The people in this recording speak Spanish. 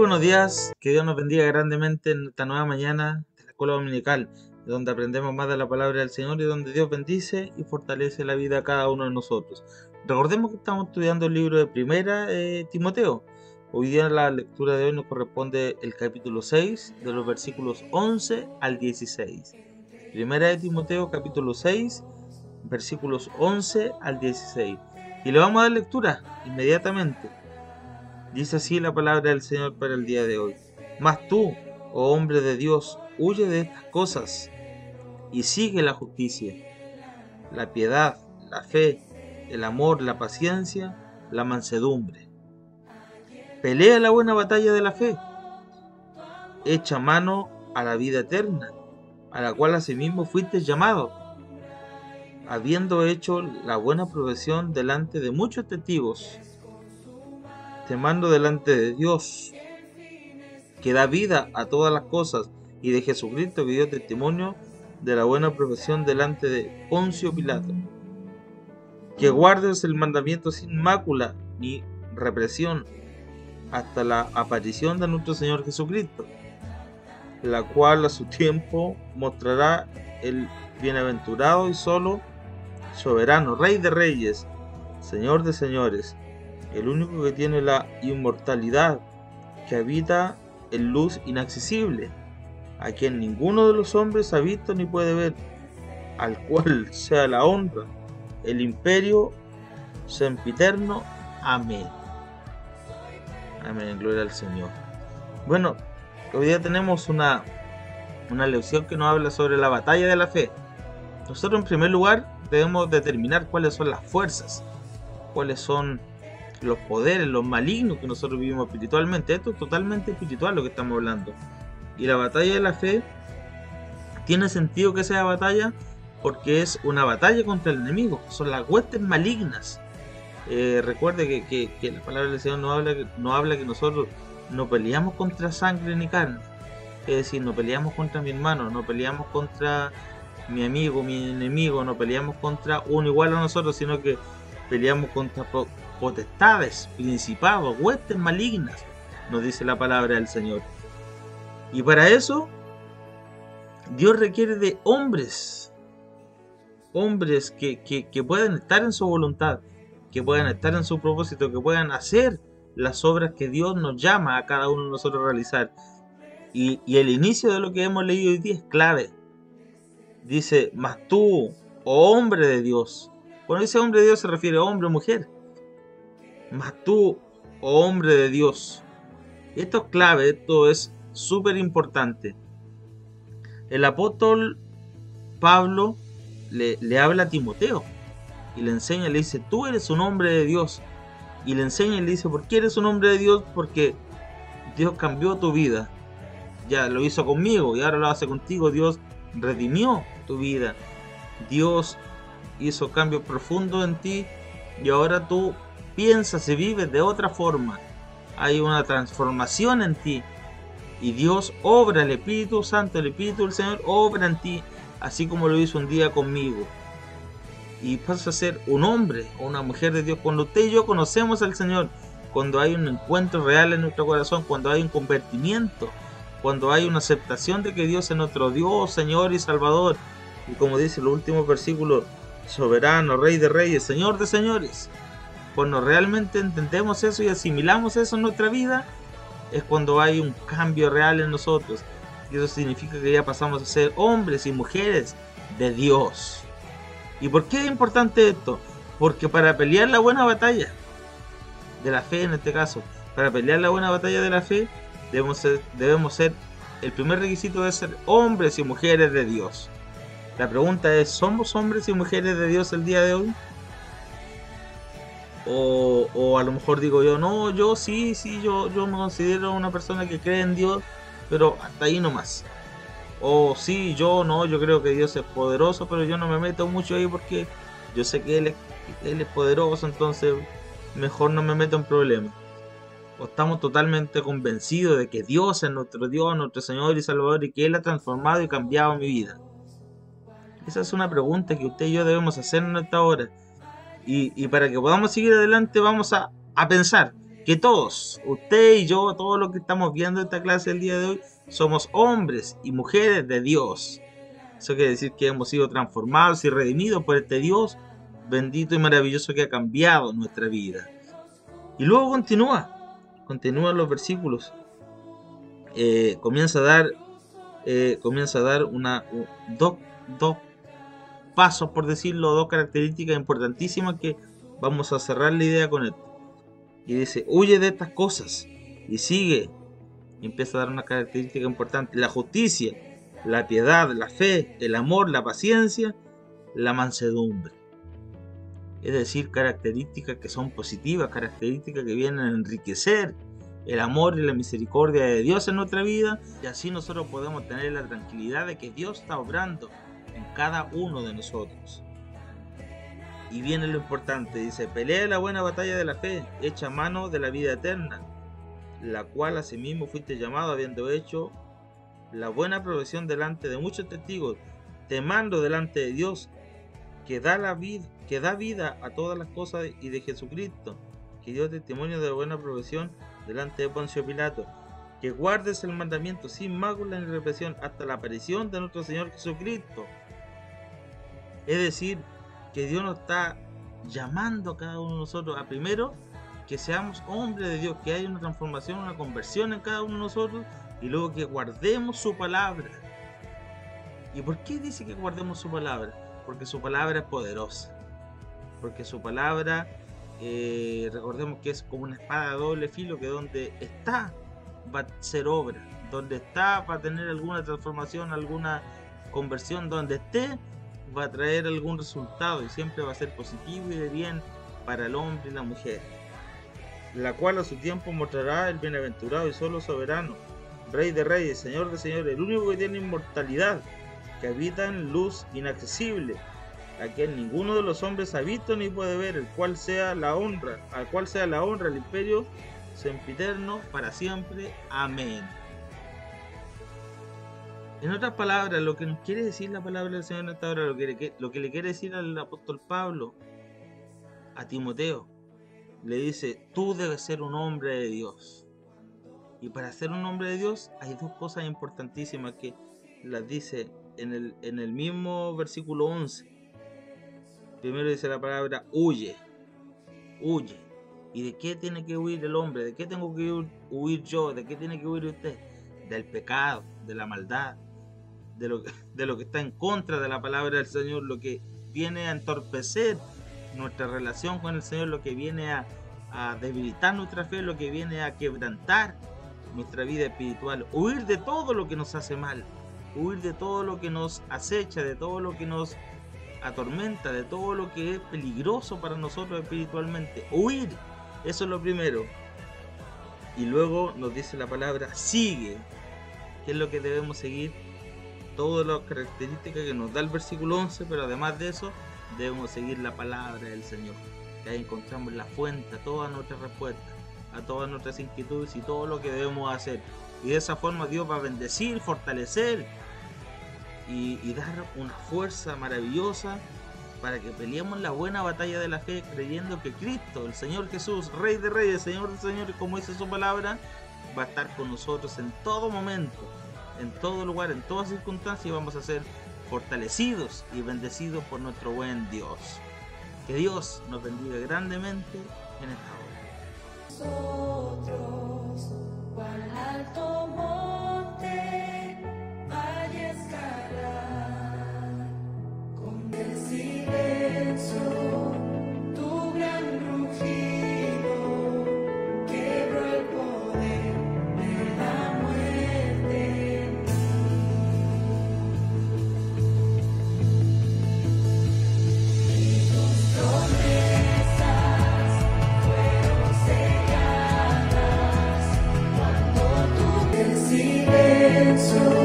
buenos días, que Dios nos bendiga grandemente en esta nueva mañana de la escuela dominical, donde aprendemos más de la palabra del Señor y donde Dios bendice y fortalece la vida a cada uno de nosotros. Recordemos que estamos estudiando el libro de Primera eh, Timoteo. Hoy día la lectura de hoy nos corresponde el capítulo 6, de los versículos 11 al 16. Primera de Timoteo, capítulo 6, versículos 11 al 16. Y le vamos a dar lectura inmediatamente. Dice así la palabra del Señor para el día de hoy. Mas tú, oh hombre de Dios, huye de estas cosas y sigue la justicia, la piedad, la fe, el amor, la paciencia, la mansedumbre. Pelea la buena batalla de la fe. Echa mano a la vida eterna, a la cual asimismo fuiste llamado, habiendo hecho la buena profesión delante de muchos testigos mando delante de Dios, que da vida a todas las cosas, y de Jesucristo que dio testimonio de la buena profesión delante de Poncio Pilato, que guardes el mandamiento sin mácula ni represión hasta la aparición de nuestro Señor Jesucristo, la cual a su tiempo mostrará el bienaventurado y solo soberano, Rey de reyes, Señor de señores, el único que tiene la inmortalidad, que habita en luz inaccesible, a quien ninguno de los hombres ha visto ni puede ver, al cual sea la honra, el imperio sempiterno. Amén. Amén, gloria al Señor. Bueno, hoy día tenemos una, una lección que nos habla sobre la batalla de la fe. Nosotros en primer lugar debemos determinar cuáles son las fuerzas, cuáles son los poderes, los malignos que nosotros vivimos espiritualmente. Esto es totalmente espiritual lo que estamos hablando. Y la batalla de la fe tiene sentido que sea batalla porque es una batalla contra el enemigo. Son las huestes malignas. Eh, recuerde que, la palabra del Señor no habla, no habla que nosotros no peleamos contra sangre ni carne. Es decir, no peleamos contra mi hermano, no peleamos contra mi amigo, mi enemigo, no peleamos contra uno igual a nosotros, sino que peleamos contra potestades, principados, huestes malignas, nos dice la palabra del Señor. Y para eso, Dios requiere de hombres, hombres que, que, puedan estar en su voluntad, que puedan estar en su propósito, que puedan hacer las obras que Dios nos llama a cada uno de nosotros a realizar. Y, el inicio de lo que hemos leído hoy día es clave. Dice, mas tú, oh hombre de Dios. Cuando dice hombre de Dios se refiere a hombre o mujer. Mas tú, oh hombre de Dios. Esto es clave, esto es súper importante. El apóstol Pablo le, le, habla a Timoteo y le enseña, le dice, tú eres un hombre de Dios. Y le enseña y le dice, ¿por qué eres un hombre de Dios? Porque Dios cambió tu vida. Ya lo hizo conmigo y ahora lo hace contigo. Dios redimió tu vida. Dios hizo cambios profundos en ti y ahora tú piensas y vives de otra forma. Hay una transformación en ti. Y Dios obra, el Espíritu Santo, el Espíritu del Señor obra en ti, así como lo hizo un día conmigo. Y pasas a ser un hombre o una mujer de Dios. Cuando usted y yo conocemos al Señor, cuando hay un encuentro real en nuestro corazón, cuando hay un convertimiento, cuando hay una aceptación de que Dios es nuestro Dios, Señor y Salvador. Y como dice el último versículo, soberano, Rey de Reyes, Señor de Señores cuando realmente entendemos eso y asimilamos eso en nuestra vida, es cuando hay un cambio real en nosotros. Y eso significa que ya pasamos a ser hombres y mujeres de Dios. ¿Y por qué es importante esto? Porque para pelear la buena batalla de la fe en este caso, para pelear la buena batalla de la fe, debemos ser, debemos ser el primer requisito de ser hombres y mujeres de Dios. La pregunta es, ¿somos hombres y mujeres de Dios el día de hoy? O, a lo mejor digo yo, no, yo sí, sí, yo, yo me considero una persona que cree en Dios, pero hasta ahí nomás. O sí, yo no, yo creo que Dios es poderoso, pero yo no me meto mucho ahí porque yo sé que Él es, él es poderoso, entonces mejor no me meto en problemas. O estamos totalmente convencidos de que Dios es nuestro Dios, nuestro Señor y Salvador y que Él ha transformado y cambiado mi vida. Esa es una pregunta que usted y yo debemos hacer en esta hora. Y, para que podamos seguir adelante vamos a, pensar, que todos, usted y yo, todos los que estamos viendo esta clase el día de hoy, somos hombres y mujeres de Dios. Eso quiere decir que hemos sido transformados y redimidos por este Dios bendito y maravilloso que ha cambiado nuestra vida. Y luego continúa, continúan los versículos. Eh, comienza a dar, eh, comienza a dar una, dos, dos pasos, por decirlo, dos características importantísimas que vamos a cerrar la idea con esto. Y dice, huye de estas cosas y sigue. Y empieza a dar una característica importante, la justicia, la piedad, la fe, el amor, la paciencia, la mansedumbre. Es decir, características que son positivas, características que vienen a enriquecer el amor y la misericordia de Dios en nuestra vida. Y así nosotros podemos tener la tranquilidad de que Dios está obrando cada uno de nosotros. Y viene lo importante, dice, pelea la buena batalla de la fe, echa mano de la vida eterna, la cual asimismo fuiste llamado habiendo hecho la buena profesión delante de muchos testigos, te mando delante de Dios, que da la vida, que da vida a todas las cosas y de Jesucristo, que dio testimonio de la buena profesión delante de Poncio Pilato, que guardes el mandamiento sin mácula ni represión hasta la aparición de nuestro Señor Jesucristo. Es decir, que Dios nos está llamando a cada uno de nosotros a primero que seamos hombres de Dios, que haya una transformación, una conversión en cada uno de nosotros y luego que guardemos su palabra. ¿Y por qué dice que guardemos su palabra? Porque su palabra es poderosa. Porque su palabra, eh, recordemos que es como una espada de doble filo que donde está va a ser obra. Donde está va a tener alguna transformación, alguna conversión. Donde esté va a traer algún resultado y siempre va a ser positivo y de bien para el hombre y la mujer, la cual a su tiempo mostrará el bienaventurado y solo soberano, Rey de Reyes, Señor de Señores, el único que tiene inmortalidad, que habita en luz inaccesible, a quien ninguno de los hombres ha visto ni puede ver, el cual sea la honra, al cual sea la honra, el imperio sempiterno para siempre. Amén. En otras palabras, lo que nos quiere decir la palabra del Señor en esta hora, lo que, le, quiere decir al apóstol Pablo a Timoteo, le dice, tú debes ser un hombre de Dios. Y para ser un hombre de Dios hay dos cosas importantísimas que las dice en el, en el mismo versículo 11. Primero dice la palabra huye, huye. ¿Y de qué tiene que huir el hombre? ¿De qué tengo que huir yo? ¿De qué tiene que huir usted? Del pecado, de la maldad, de lo, de lo que está en contra de la palabra del Señor, lo que viene a entorpecer nuestra relación con el Señor, lo que viene a, a debilitar nuestra fe, lo que viene a quebrantar nuestra vida espiritual, huir de todo lo que nos hace mal, huir de todo lo que nos acecha, de todo lo que nos atormenta, de todo lo que es peligroso para nosotros espiritualmente, huir, eso es lo primero. Y luego nos dice la palabra, sigue, que es lo que debemos seguir todas las características que nos da el versículo 11, pero además de eso debemos seguir la palabra del Señor, que ahí encontramos la fuente a todas nuestras respuestas, a todas nuestras inquietudes y todo lo que debemos hacer. Y de esa forma Dios va a bendecir, fortalecer y, dar una fuerza maravillosa para que peleemos la buena batalla de la fe creyendo que Cristo, el Señor Jesús, Rey de Reyes, Señor de Señores, como dice su palabra, va a estar con nosotros en todo momento en todo lugar, en todas circunstancias, vamos a ser fortalecidos y bendecidos por nuestro buen Dios. Que Dios nos bendiga grandemente en esta hora. silencio Jesus.